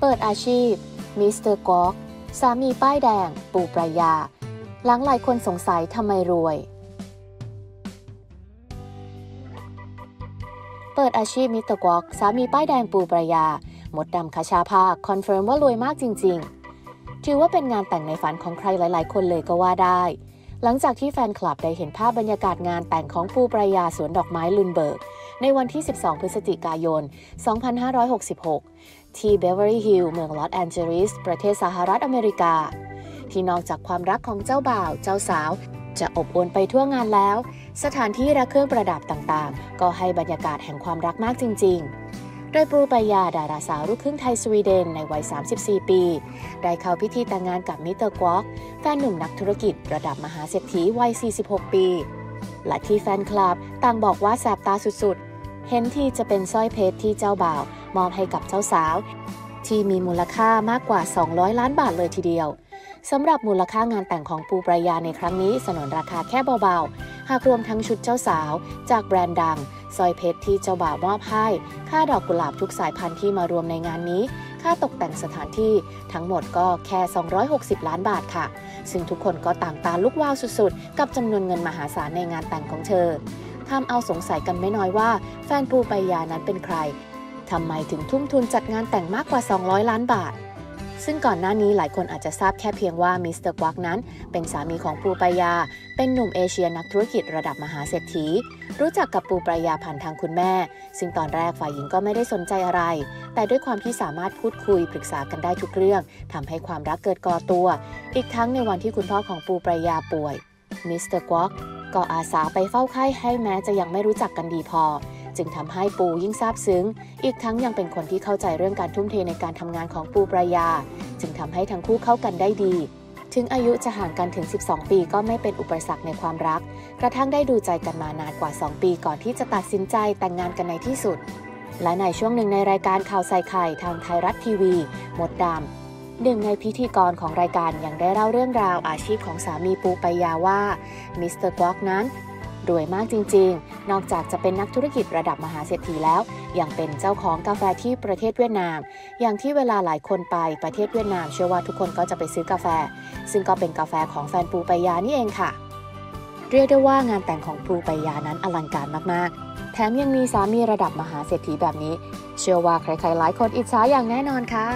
เปิดอาชีพ มิสเตอร์โกว๊ก สามีป้ายแดง ปู ไปรยา หลังหลายคนสงสัยทำไมรวย เปิดอาชีพมิสเตอร์โกว๊ก สามีป้ายแดงปู ไปรยา มดดำ คชาภา confirm ว่ารวยมากจริง ๆ ถือว่าเป็นงานแต่งในฝันของใครหลาย ๆ คนเลยก็ว่าได้ หลังจากที่แฟนคลับได้เห็นภาพบรรยากาศงานแต่งของปู ไปรยาสวนดอกไม้ลุนด์เบิร์กในวันที่ 12 พฤศจิกายน 2566 ที่เบเวอรี่ฮิลล์เมืองลอสแอนเจลิสประเทศสหรัฐอเมริกา ที่นอกจากความรักของเจ้าบ่าว เจ้าสาว จะอบอวลไปทั่วงานแล้ว สถานที่และเครื่องประดับต่างๆ ก็ให้บรรยากาศแห่งความรักมากจริง ๆโดยปู ไปรยาดาราสาวลูกครึ่งไทยสวีเดนในวัย 34 ปี ได้เข้าพิธีแต่งงานกับมิสเตอร์โกว๊กแฟนหนุ่มนักธุรกิจระดับมหาเศรษฐีวัย 46 ปี และที่แฟนคลับต่างบอกว่าแสบตาสุดๆ เห็นที่จะเป็นสร้อยเพชรที่เจ้าบ่าวมอบให้กับเจ้าสาว ที่มีมูลค่ามากกว่า 200 ล้านบาทเลยทีเดียวสำหรับมูลค่างานแต่งของปูปรายาในครั้งนี้สนนราคาแค่เบาๆ หากรวมทั้งชุดเจ้าสาว จากแบรนด์ดังสร้อยเพชรที่เจ้าบ่าวมอบให้ ค่าดอกกุหลาบทุกสายพันธุ์ที่มารวมในงานนี้ ค่าตกแต่งสถานที่ทั้งหมดก็แค่ 260 ล้านบาทค่ะ ซึ่งทุกคนก็ต่างตาลุกวาวสุดๆ กับจำนวนเงินมหาศาลในงานแต่งของเธอ ทำเอาสงสัยกันไม่น้อยว่า แฟนปูปายานั้นเป็นใครทำไมถึงทุ่มทุนจัดงานแต่งมากกว่า 200 ล้านบาท ซึ่งก่อนหน้านี้หลายคนอาจจะทราบแค่เพียงว่ามิสเตอร์กวักนั้น เป็นสามีของปูปายา เป็นหนุ่มเอเชียนักธุรกิจระดับมหาเศรษฐี รู้จักกับปูปายาผ่านทางคุณแม่ ซึ่งตอนแรกฝ่ายหญิงก็ไม่ได้สนใจอะไร แต่ด้วยความที่สามารถพูดคุยปรึกษากันได้ทุกเรื่องทำให้ความรักเกิดก่อตัว อีกทั้งในวันที่คุณพ่อของปูปายาป่วยมิสเตอร์กวัก ก็อาสาไปเฝ้าไข้ให้แม้จะยังไม่รู้จักกันดีพอ จึงทำให้ปูยิ่งซาบซึ้ง อีกทั้งยังเป็นคนที่เข้าใจเรื่องการทุ่มเทในการทำงานของปูปรายา จึงทำให้ทั้งคู่เข้ากันได้ดี ถึงอายุจะห่างกันถึง 12 ปีก็ไม่เป็นอุปสรรคในความรัก กระทั่งได้ดูใจกันมานานกว่า 2 ปีก่อนที่จะตัดสินใจแต่งงานกันในที่สุดและในช่วงหนึ่งในรายการข่าวใส่ไข่ทางไทยรัฐทีวี มดดำ หนึ่งในพิธีกรของรายการยังได้เล่าเรื่องราวอาชีพของสามีปู ไปรยาว่ามิสเตอร์โกว๊กนั้นรวยมากจริง ๆ นอกจากจะเป็นนักธุรกิจระดับมหาเศรษฐีแล้ว ยังเป็นเจ้าของกาแฟที่ประเทศเวียดนาม อย่างที่เวลาหลายคนไปประเทศเวียดนาม เชื่อว่าทุกคนก็จะไปซื้อกาแฟ ซึ่งก็เป็นกาแฟของแฟนปู ไปรยานี่เองค่ะ เรียกได้ว่างานแต่งของปู ไปรยานั้นอลังการมากๆ แถมยังมีสามีระดับมหาเศรษฐีแบบนี้ เชื่อว่าใครๆหลายคนอิจฉาอย่างแน่นอนค่ะ